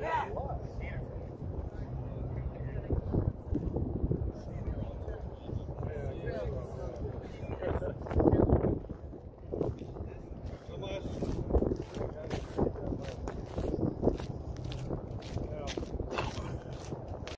Yeah.